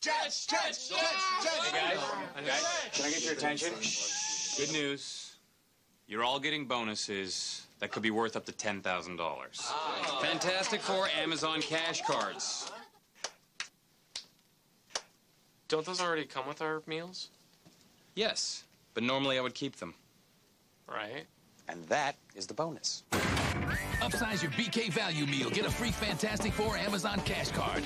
Jets, Jets, Jets, Jets. Guys, guys, can I get your attention? Good news. You're all getting bonuses that could be worth up to $10,000. Fantastic Four Amazon cash cards. Don't those already come with our meals? Yes, but normally I would keep them. Right. And that is the bonus. Upsize your BK value meal. Get a free Fantastic Four Amazon cash card.